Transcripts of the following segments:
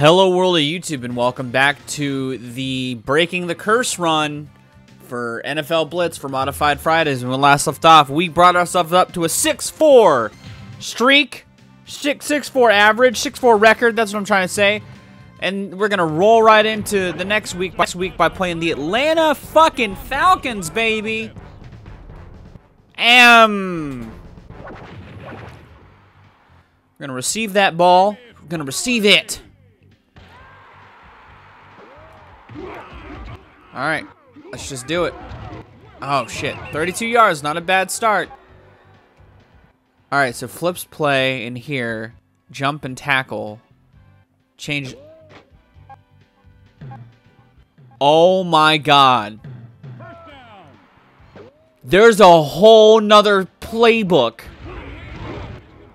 Hello world of YouTube and welcome back to the Breaking the Curse run for NFL Blitz for Modified Fridays. When we last left off, we brought ourselves up to a 6-4 streak, 6-4 average, 6-4 record, that's what I'm trying to say. And we're going to roll right into the next week, next week by playing the Atlanta fucking Falcons, baby. Am. We're going to receive that ball. We're going to receive it. All right, let's just do it. Oh, shit. 32 yards, not a bad start. All right, so flips play in here. Jump and tackle. Change. Oh, my God. There's a whole nother playbook.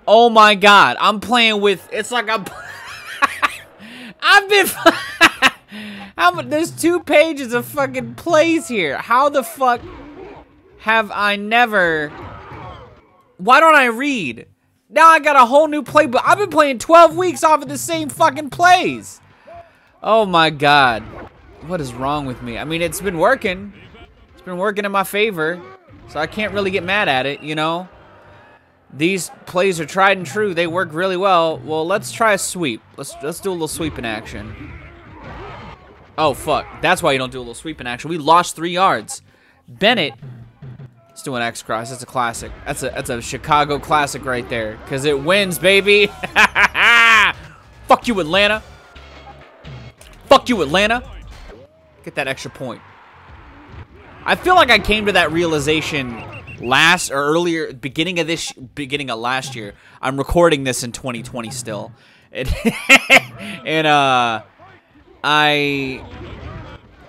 Oh, my God. I'm playing with... It's like I'm... I've been... How much? There's two pages of fucking plays here. How the fuck have I never? Why don't I read? Now I got a whole new playbook. I've been playing 12 weeks off of the same fucking plays. Oh my god. What is wrong with me? I mean, it's been working. It's been working in my favor. So I can't really get mad at it, you know? These plays are tried and true. They work really well. Well, let's try a sweep. Let's let's do a little sweep in action. Oh, fuck. That's why you don't do a little sweeping action. We lost three yards. Bennett. Let's do an X cross. That's a classic. That's a that's a Chicago classic right there. Cause it wins, baby. Fuck you, Atlanta. Fuck you, Atlanta. Get that extra point. I feel like I came to that realization last or earlier, beginning of this, beginning of last year. I'm recording this in 2020 still, and, and uh I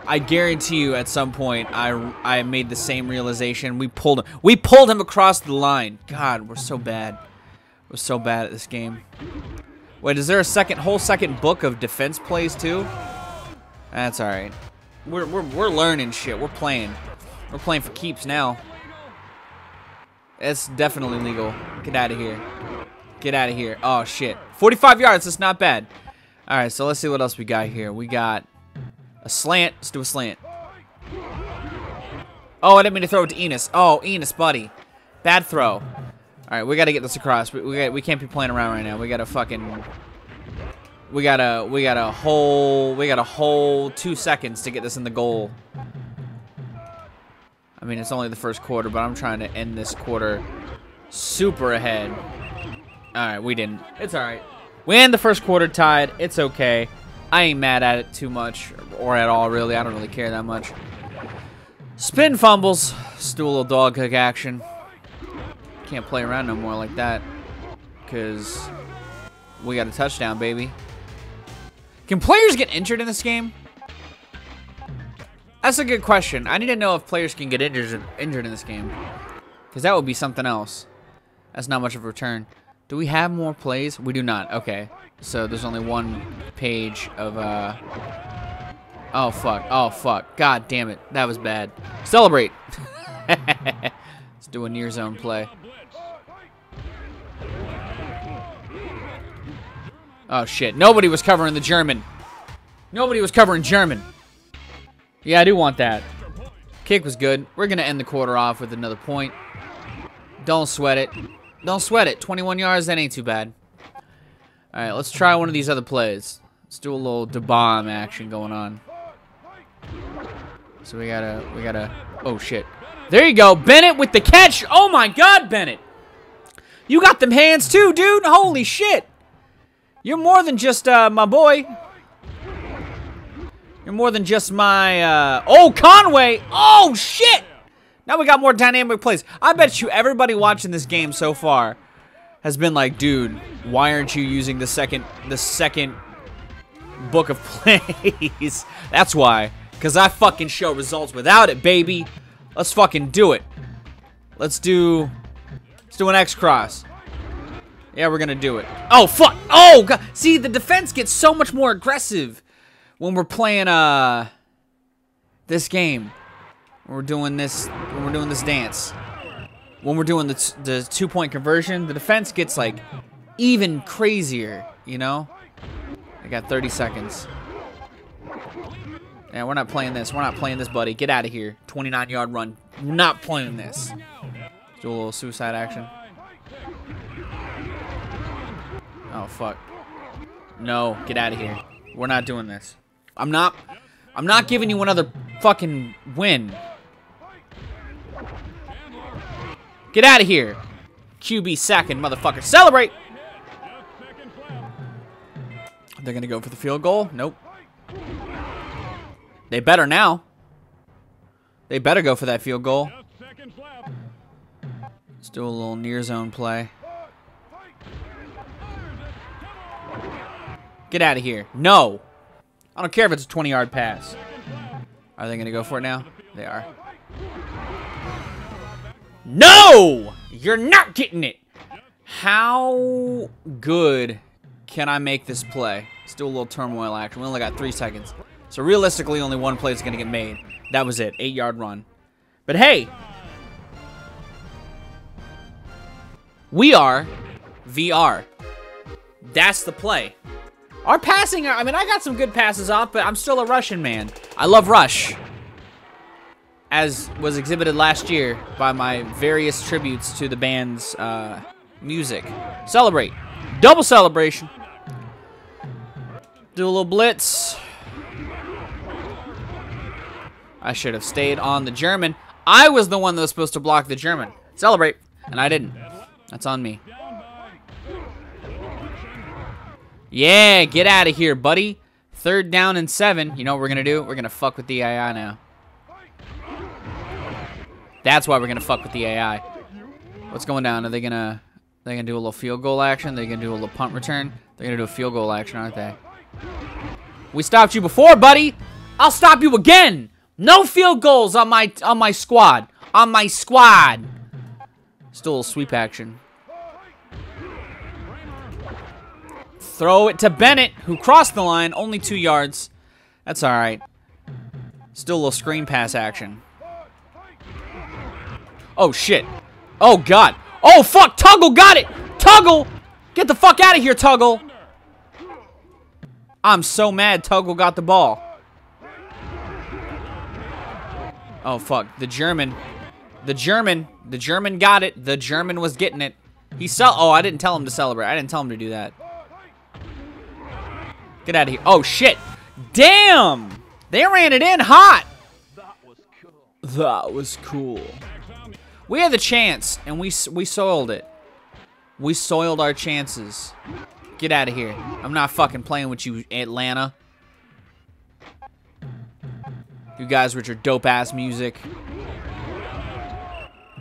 I guarantee you at some point I I made the same realization. We pulled him. We pulled him across the line. God, we're so bad. We're so bad at this game. Wait, is there a second whole second book of defense plays too? That's all right. We're we're we're learning shit. We're playing. We're playing for keeps now. It's definitely legal. Get out of here. Get out of here. Oh shit. 45 yards. That's not bad. All right, so let's see what else we got here. We got a slant. Let's do a slant. Oh, I didn't mean to throw it to Enos. Oh, Enos, buddy. Bad throw. All right, we got to get this across. We, we, we can't be playing around right now. We got to fucking... We got a we got a whole we got a whole two seconds to get this in the goal. I mean, it's only the first quarter, but I'm trying to end this quarter super ahead. All right, we didn't. It's all right. We end the first quarter tied. It's okay. I ain't mad at it too much, or at all, really. I don't really care that much. Spin fumbles. Let's do a little dog hook action. Can't play around no more like that. Because we got a touchdown, baby. Can players get injured in this game? That's a good question. I need to know if players can get injured injured in this game. Because that would be something else. That's not much of a return. Do we have more plays? We do not. Okay. So there's only one page of, uh... Oh, fuck. Oh, fuck. God damn it. That was bad. Celebrate. Let's do a near zone play. Oh, shit. Nobody was covering the German. Nobody was covering German. Yeah, I do want that. Kick was good. We're going to end the quarter off with another point. Don't sweat it. Don't sweat it. 21 yards, that ain't too bad. All right, let's try one of these other plays. Let's do a little de bomb action going on. So we gotta, we gotta, oh shit. There you go, Bennett with the catch. Oh my God, Bennett. You got them hands too, dude. Holy shit. You're more than just uh, my boy. You're more than just my, uh, oh, Conway. Oh, shit. Now we got more dynamic plays. I bet you everybody watching this game so far has been like, dude, why aren't you using the second the second book of plays? That's why. Because I fucking show results without it, baby. Let's fucking do it. Let's do let's do an X cross. Yeah, we're gonna do it. Oh fuck! Oh god! See, the defense gets so much more aggressive when we're playing uh this game when we're doing this when we're doing this dance. When we're doing the, the two-point conversion, the defense gets like even crazier, you know? I got 30 seconds. Yeah, we're not playing this. We're not playing this, buddy. Get out of here. 29 yard run. We're not playing this. Do a little suicide action. Oh, fuck. No, get out of here. We're not doing this. I'm not... I'm not giving you another fucking win. Get out of here. QB second, motherfucker. Celebrate! They're going to go for the field goal? Nope. They better now. They better go for that field goal. Let's do a little near zone play. Get out of here. No. I don't care if it's a 20 yard pass. Are they going to go for it now? They are. No! You're not getting it. How good can I make this play? Do a little turmoil action. We only got three seconds. So realistically, only one play is going to get made. That was it. Eight yard run. But hey, we are VR. That's the play. Our passing, I mean, I got some good passes off, but I'm still a Russian man. I love Rush. As was exhibited last year by my various tributes to the band's uh, music. Celebrate. Double celebration. Do a little blitz. I should have stayed on the German. I was the one that was supposed to block the German. Celebrate. And I didn't. That's on me. Yeah, get out of here, buddy. Third down and seven. You know what we're going to do? We're going to fuck with the AI now. That's why we're to fuck with the AI. What's going down? Are they to they gonna do a little field goal action? They're going to do a little punt return? They're to do a field goal action, aren't they? We stopped you before, buddy. I'll stop you again. No field goals on my on my squad. On my squad. Still a sweep action. Throw it to Bennett, who crossed the line, only two yards. That's all right. Still a little screen pass action. Oh, shit. Oh, God. Oh, fuck. Tuggle got it. Tuggle. Get the fuck out of here, Tuggle. I'm so mad Tuggle got the ball. Oh, fuck. The German. The German. The German got it. The German was getting it. He sell. Oh, I didn't tell him to celebrate. I didn't tell him to do that. Get out of here. Oh, shit. Damn. They ran it in hot. That was cool. We had the chance, and we we soiled it. We soiled our chances. Get out of here. I'm not fucking playing with you, Atlanta. You guys with your dope-ass music.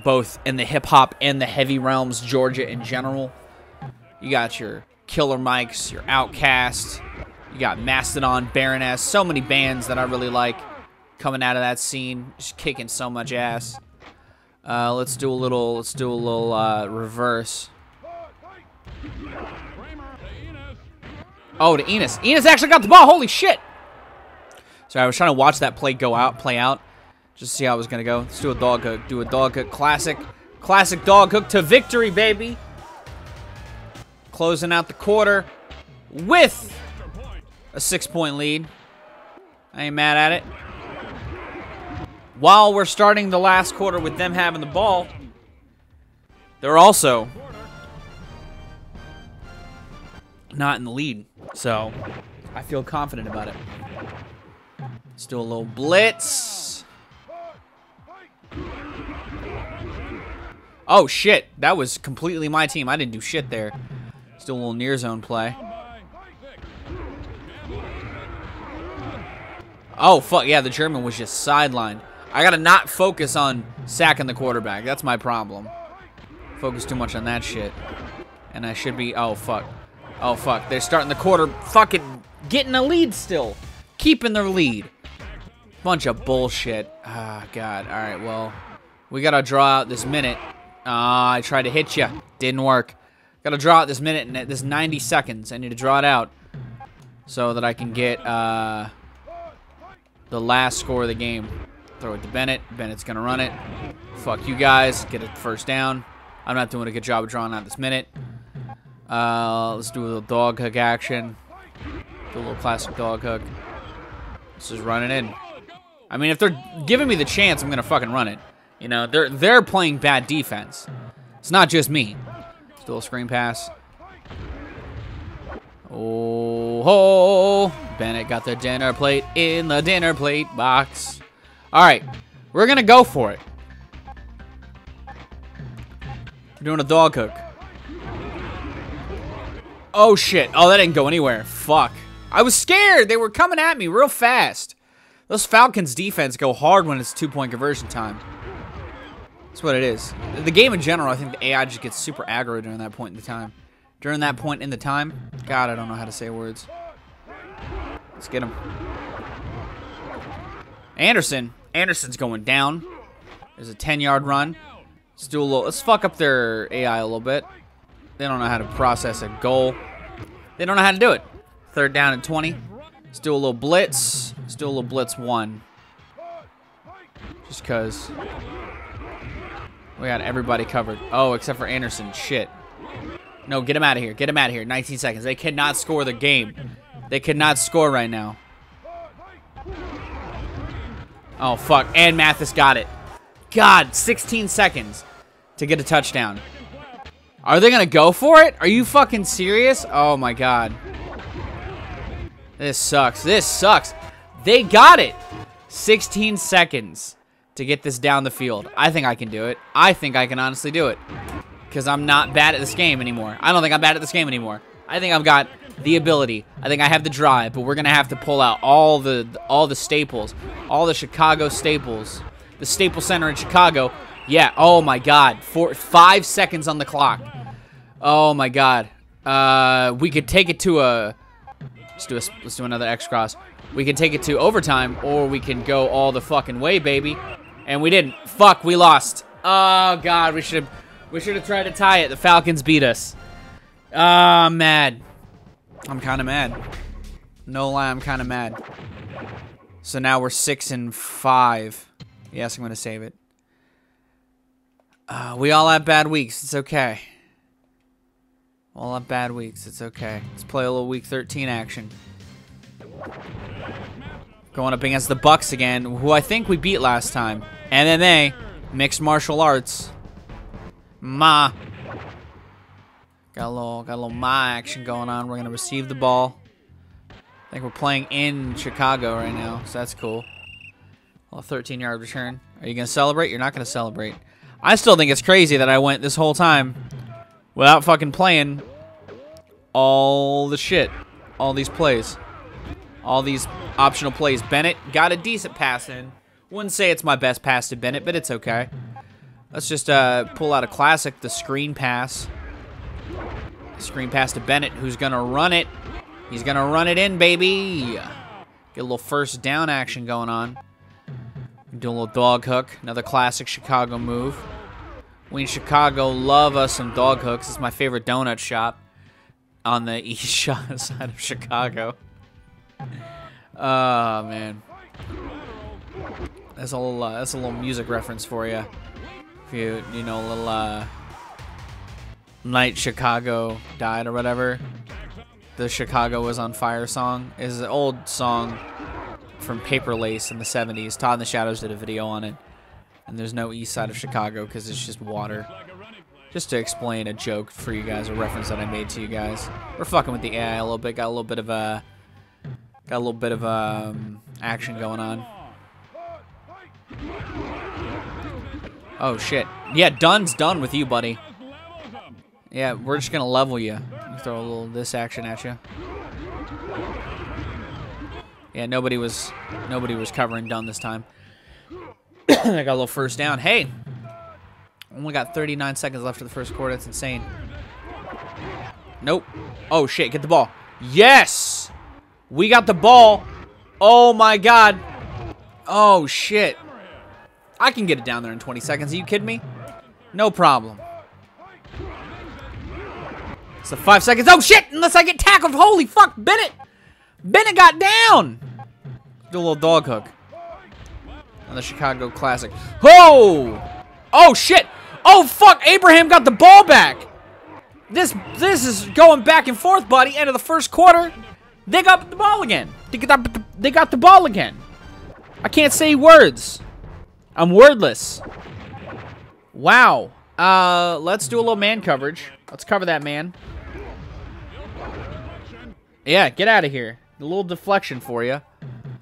Both in the hip-hop and the heavy realms, Georgia in general. You got your Killer Mikes, your Outkast. You got Mastodon, Baroness. So many bands that I really like coming out of that scene. Just kicking so much ass. Uh, let's do a little, let's do a little uh, reverse. Oh, to Enos. Enos actually got the ball. Holy shit. Sorry, I was trying to watch that play go out, play out. Just see how it was going to go. Let's do a dog hook. Do a dog hook. Classic. Classic dog hook to victory, baby. Closing out the quarter with a six-point lead. I ain't mad at it. While we're starting the last quarter with them having the ball, they're also not in the lead. So I feel confident about it. Let's do a little blitz. Oh, shit. That was completely my team. I didn't do shit there. Still a little near zone play. Oh, fuck. Yeah, the German was just sidelined. I got to not focus on sacking the quarterback. That's my problem. Focus too much on that shit. And I should be... Oh, fuck. Oh, fuck. They're starting the quarter. Fucking getting a lead still. Keeping their lead. Bunch of bullshit. Ah, oh, God. All right, well, we got to draw out this minute. Ah, I tried to hit you. Didn't work. Got to draw out this minute and this 90 seconds. I need to draw it out so that I can get uh, the last score of the game. Throw it to Bennett. Bennett's going to run it. Fuck you guys. Get a first down. I'm not doing a good job of drawing out this minute. Uh, let's do a little dog hook action. Do a little classic dog hook. This is running in. I mean, if they're giving me the chance, I'm gonna fucking run it. You know, they're they're playing bad defense. It's not just me. Still a screen pass. Oh, ho. Bennett got the dinner plate in the dinner plate box. All right, we're gonna go for it. We're doing a dog hook. Oh shit! Oh, that didn't go anywhere. Fuck. I was scared. They were coming at me real fast. Those Falcons defense go hard when it's two-point conversion time. That's what it is. The game in general, I think the AI just gets super aggro during that point in the time. During that point in the time, God, I don't know how to say words. Let's get him. Anderson. Anderson's going down. There's a 10-yard run. Let's do a little. Let's fuck up their AI a little bit. They don't know how to process a goal. They don't know how to do it. Third down and 20. Let's do a little blitz. Let's do a little blitz one. Just because we got everybody covered. Oh, except for Anderson. Shit. No, get him out of here. Get him out of here. 19 seconds. They cannot score the game. They cannot score right now. Oh, fuck. And Mathis got it. God, 16 seconds to get a touchdown. Are they going to go for it? Are you fucking serious? Oh, my God. This sucks. This sucks. They got it. 16 seconds to get this down the field. I think I can do it. I think I can honestly do it. Because I'm not bad at this game anymore. I don't think I'm bad at this game anymore. I think I've got the ability. I think I have the drive, but we're to have to pull out all the all the staples. All the Chicago staples. The Staples Center in Chicago. Yeah, oh my god. Four, five seconds on the clock. Oh my god. Uh, we could take it to a... Let's do, a, let's do another X cross. We can take it to overtime, or we can go all the fucking way, baby. And we didn't. Fuck, we lost. Oh, God, we should have we should have tried to tie it. The Falcons beat us. Ah, I'm mad. I'm kind of mad. No lie, I'm kind of mad. So now we're six and five. Yes, I'm going to save it. Uh, we all have bad weeks. It's okay. All have bad weeks. It's okay. Let's play a little Week 13 action. Going up against the Bucks again, who I think we beat last time. MMA, mixed martial arts. Ma. Got a little, got a little my action going on. We're gonna receive the ball. I think we're playing in Chicago right now, so that's cool. A 13-yard return. Are you gonna celebrate? You're not gonna celebrate. I still think it's crazy that I went this whole time without fucking playing all the shit, all these plays, all these optional plays. Bennett got a decent pass in. Wouldn't say it's my best pass to Bennett, but it's okay. Let's just uh, pull out a classic, the screen pass. Screen pass to Bennett, who's going to run it. He's going to run it in, baby. Get a little first down action going on. Do a little dog hook. Another classic Chicago move. We in Chicago love us some dog hooks. It's my favorite donut shop on the east side of Chicago. Oh, man. That's a little, uh, that's a little music reference for you. If you, you know, a little, uh, Night Chicago died or whatever. The Chicago was on fire song is an old song from Paper Lace in the 70s. Todd in the Shadows did a video on it. And there's no east side of Chicago because it's just water. Just to explain a joke for you guys, a reference that I made to you guys. We're fucking with the AI a little bit. Got a little bit of a... Got a little bit of um, action going on. Oh, shit. Yeah, Dunn's done with you, buddy. Yeah, we're just going to level you. Throw a little this action at you. Yeah, nobody was nobody was covering Dunn this time. I got a little first down. Hey, only got 39 seconds left of the first quarter. That's insane. Nope. Oh, shit. Get the ball. Yes! We got the ball. Oh, my God. Oh, shit. I can get it down there in 20 seconds. Are you kidding me? No problem. So five seconds. Oh, shit! Unless I get tackled. Holy fuck, Bennett! Bennett got down! Do a little dog hook. On the Chicago Classic. Oh! Oh, shit! Oh, fuck! Abraham got the ball back! This this is going back and forth, buddy. End of the first quarter. They got the ball again. They got the, they got the ball again. I can't say words. I'm wordless. Wow. Uh, let's do a little man coverage. Let's cover that man. Yeah, get out of here. A little deflection for you.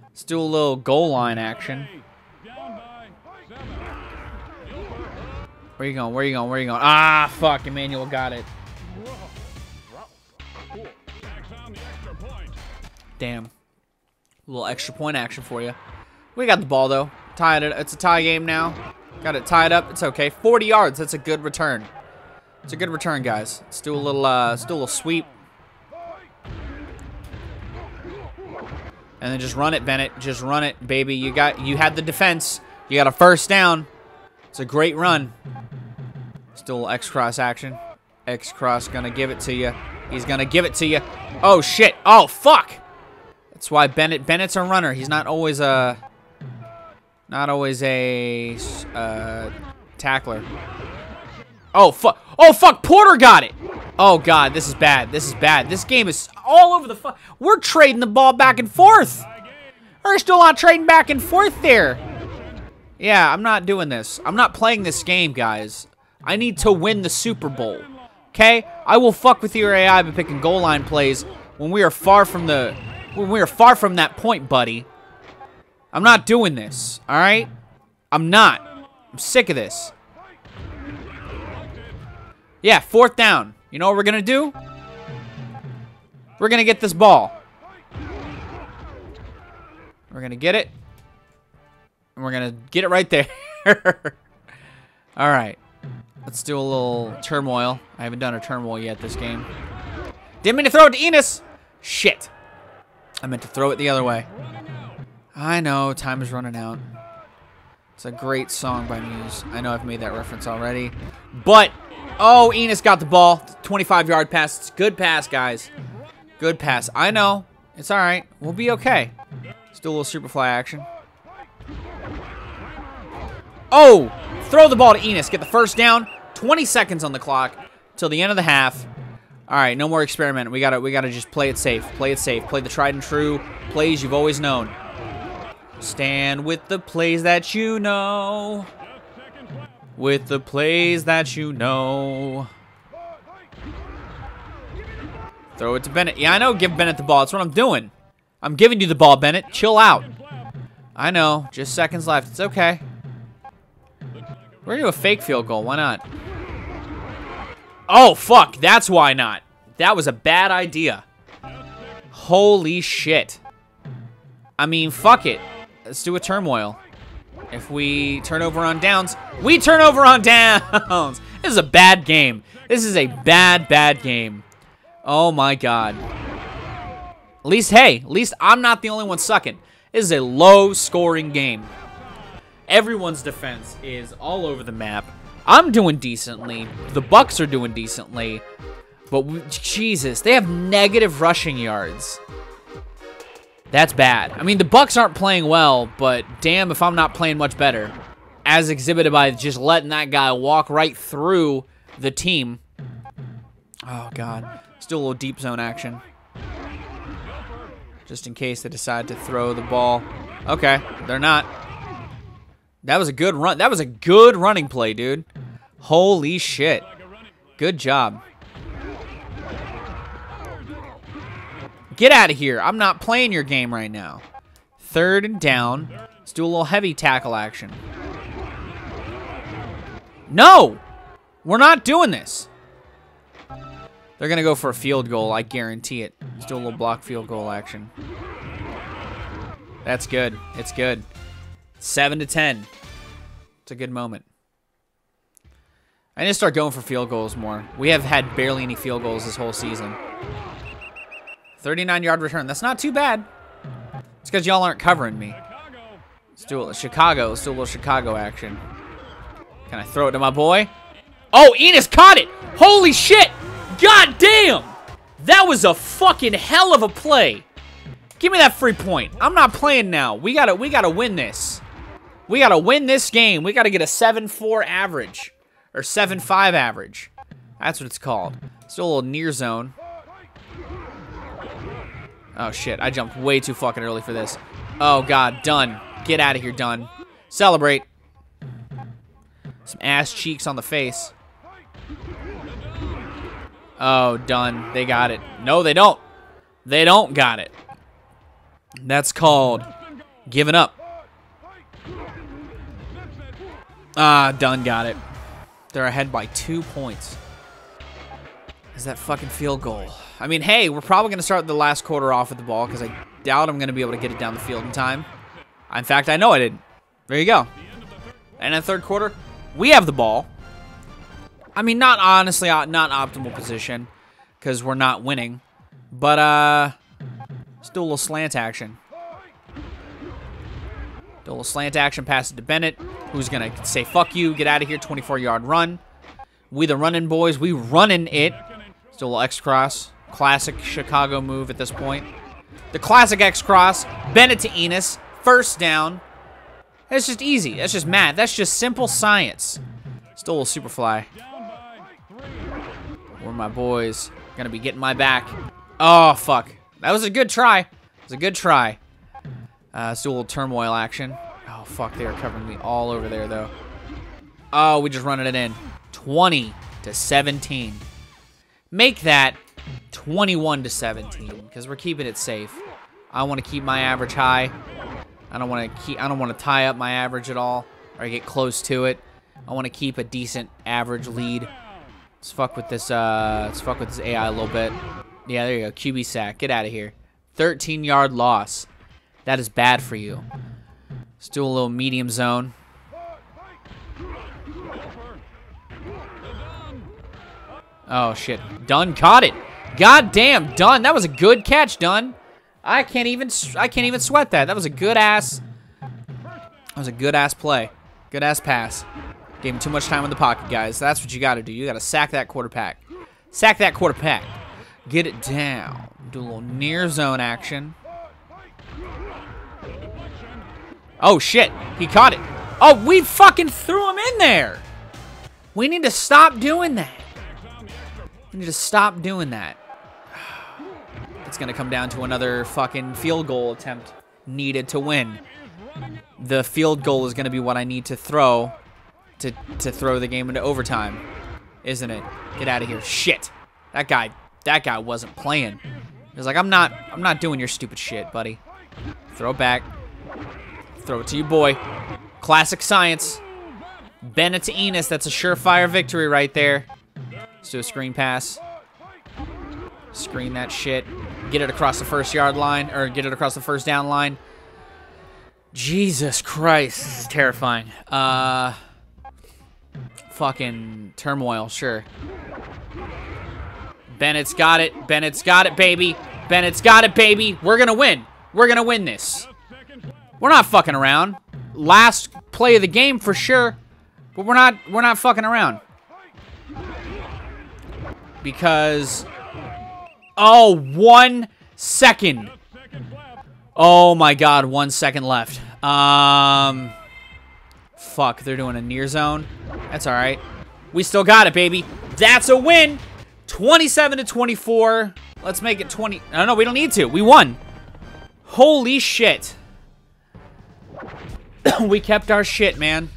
Let's do a little goal line action. Where you going? Where you going? Where you going? Ah, fuck. Emanuel got it. Damn. A little extra point action for you. We got the ball, though. Tied it. It's a tie game now. Got it tied up. It's okay. 40 yards. That's a good return. It's a good return, guys. Let's do a little, uh, let's do a little sweep. And then just run it, Bennett. Just run it, baby. You got, you had the defense. You got a first down. It's a great run. Still X-Cross action. X-Cross gonna give it to you. He's gonna give it to you. Oh, shit. Oh, fuck. That's why Bennett, Bennett's a runner. He's not always a, not always a uh, tackler. Oh, fuck. Oh, fuck. Porter got it. Oh, God. This is bad. This is bad. This game is all over the fuck. We're trading the ball back and forth. We're still not trading back and forth there. Yeah, I'm not doing this. I'm not playing this game, guys. I need to win the Super Bowl. Okay? I will fuck with your AI by picking goal line plays when we are far from the when we are far from that point, buddy. I'm not doing this, all right? I'm not. I'm sick of this. Yeah, fourth down. You know what we're going to do? We're going to get this ball. We're going to get it. And we're going to get it right there. all right. Let's do a little turmoil. I haven't done a turmoil yet this game. Didn't mean to throw it to Enos. Shit. I meant to throw it the other way. I know, time is running out. It's a great song by Muse. I know I've made that reference already. But, oh, Enos got the ball. 25-yard pass. It's good pass, guys. Good pass. I know. It's all right. We'll be okay. Do a little Superfly action. Oh! Throw the ball to Enos. Get the first down. 20 seconds on the clock till the end of the half. All right, no more experiment. We gotta, we gotta just play it safe. Play it safe. Play the tried and true plays you've always known. Stand with the plays that you know. With the plays that you know. Throw it to Bennett. Yeah, I know. Give Bennett the ball. That's what I'm doing. I'm giving you the ball, Bennett. Chill out. I know. Just seconds left. It's okay. We're going to do a fake field goal. Why not? Oh, fuck. That's why not. That was a bad idea. Holy shit. I mean, fuck it. Let's do a turmoil. If we turn over on downs, we turn over on downs. This is a bad game. This is a bad, bad game. Oh my god. At least, hey, at least I'm not the only one sucking. This is a low-scoring game. Everyone's defense is all over the map. I'm doing decently. The Bucks are doing decently. But we, Jesus, they have negative rushing yards. That's bad. I mean, the Bucks aren't playing well, but damn if I'm not playing much better. As exhibited by just letting that guy walk right through the team. Oh, God. Still a little deep zone action. Just in case they decide to throw the ball. Okay, they're not. That was a good run. That was a good running play, dude. Holy shit. Good job. Get out of here. I'm not playing your game right now. Third and down. Let's do a little heavy tackle action. No! We're not doing this. They're going to go for a field goal. I guarantee it. Let's do a little block field goal action. That's good. It's good. 7 to 10. It's a good moment. I need to start going for field goals more. We have had barely any field goals this whole season. 39-yard return. That's not too bad. It's because y'all aren't covering me. Let's do it. Chicago. Let's do a little Chicago action. Can I throw it to my boy? Oh, Enos caught it! Holy shit! God damn! That was a fucking hell of a play. Give me that free point. I'm not playing now. We gotta we gotta win this. We gotta win this game. We gotta get a 7-4 average. Or 7-5 average. That's what it's called. Still a little near zone. Oh, shit. I jumped way too fucking early for this. Oh, God. Dunn. Get out of here, Dunn. Celebrate. Some ass cheeks on the face. Oh, Dunn. They got it. No, they don't. They don't got it. That's called giving up. Ah, Dunn got it. They're ahead by two points. Is that fucking field goal? I mean, hey, we're probably going to start the last quarter off with the ball because I doubt I'm going to be able to get it down the field in time. In fact, I know I didn't. There you go. And in the third quarter, we have the ball. I mean, not honestly, uh, not optimal position because we're not winning. But, uh, let's do a little slant action. Do a little slant action pass it to Bennett, who's going to say, fuck you, get out of here, 24-yard run. We the running boys. We running it. Still X-Cross. Classic Chicago move at this point. The classic X-Cross. Bennett to Enos. First down. That's just easy. That's just math. That's just simple science. Still a Superfly. Where my boys gonna be getting my back. Oh, fuck. That was a good try. It was a good try. Uh, let's do a little turmoil action. Oh, fuck. They are covering me all over there, though. Oh, we just running it in. 20 to 17. Make that 21 to 17 because we're keeping it safe. I want to keep my average high. I don't want to keep I don't want to tie up my average at all or get close to it. I want to keep a decent average lead. Let's fuck with this uh let's fuck with this AI a little bit. Yeah, there you go. QB sack. Get out of here. 13 yard loss. That is bad for you. Let's do a little medium zone. Oh, shit. Dunn caught it. God damn, Dunn. That was a good catch, Dunn. I can't even I can't even sweat that. That was a good ass That was a good ass play. Good ass pass. Gave him too much time in the pocket, guys. That's what you got to do. You got to sack that quarterback. Sack that quarterback. Get it down. Do a little near zone action. Oh, shit. He caught it. Oh, we fucking threw him in there. We need to stop doing that. To stop doing that. It's going to come down to another fucking field goal attempt needed to win. The field goal is going to be what I need to throw to, to throw the game into overtime. Isn't it? Get out of here. Shit. That guy, that guy wasn't playing. He was like, I'm not, I'm not doing your stupid shit, buddy. Throw it back. Throw it to you, boy. Classic science. Bennett to Enos. That's a surefire victory right there. A screen pass. Screen that shit. Get it across the first yard line, or get it across the first down line. Jesus Christ, this is terrifying. Uh, fucking turmoil, sure. Bennett's got it. Bennett's got it, baby. Bennett's got it, baby. We're gonna win. We're gonna win this. We're not fucking around. Last play of the game for sure, but we're not. We're not fucking around because oh one second. Oh my god one second left. Um fuck they're doing a near zone. That's all right. We still got it baby. That's a win. 27 to 24 let's make it 20 no no we don't need to. We won. Holy shit. We kept our shit man.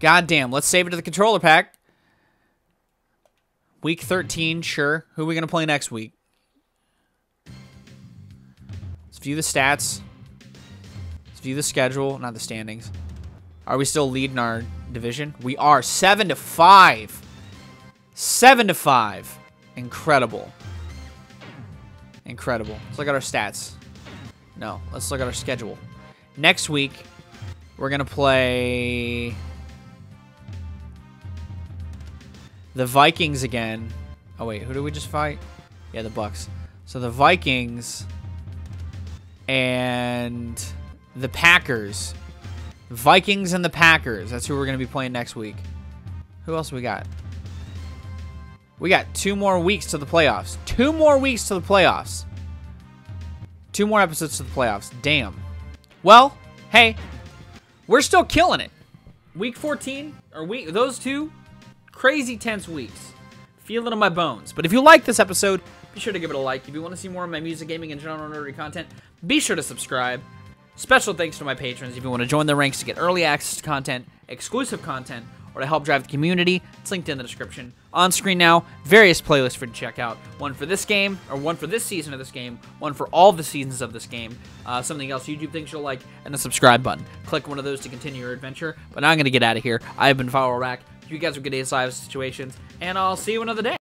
God damn let's save it to the controller pack Week 13, sure. Who are we going to play next week? Let's view the stats. Let's view the schedule, not the standings. Are we still leading our division? We are. 7 to 5. 7 to 5. Incredible. Incredible. Let's look at our stats. No, let's look at our schedule. Next week, we're going to play... the Vikings again. Oh wait, who did we just fight? Yeah, the Bucks. So the Vikings and the Packers. Vikings and the Packers. That's who we're going to be playing next week. Who else we got? We got two more weeks to the playoffs. Two more weeks to the playoffs. Two more episodes to the playoffs. Damn. Well, hey, we're still killing it. Week 14, or week, those two crazy tense weeks. Feel it in my bones. But if you like this episode, be sure to give it a like. If you want to see more of my music, gaming, and general nerdy content, be sure to subscribe. Special thanks to my patrons. If you want to join the ranks to get early access to content, exclusive content, or to help drive the community, it's linked in the description. On screen now, various playlists for you to check out. One for this game, or one for this season of this game, one for all the seasons of this game, uh, something else YouTube thinks you'll like, and the subscribe button. Click one of those to continue your adventure. But now I'm going to get out of here. I've been ViralRak. You guys are good days, live situations, and I'll see you another day.